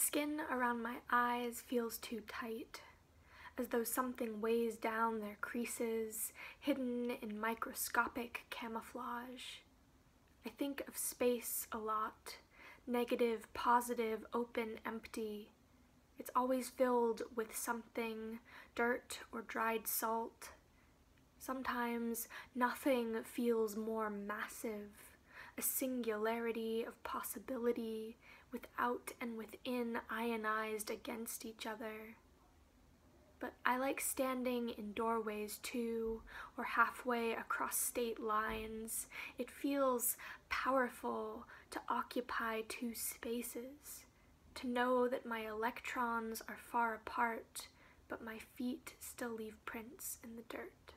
skin around my eyes feels too tight, as though something weighs down their creases, hidden in microscopic camouflage. I think of space a lot negative, positive, open, empty. It's always filled with something dirt or dried salt. Sometimes nothing feels more massive, a singularity of possibility without and within ionized against each other. But I like standing in doorways too, or halfway across state lines. It feels powerful to occupy two spaces, to know that my electrons are far apart, but my feet still leave prints in the dirt.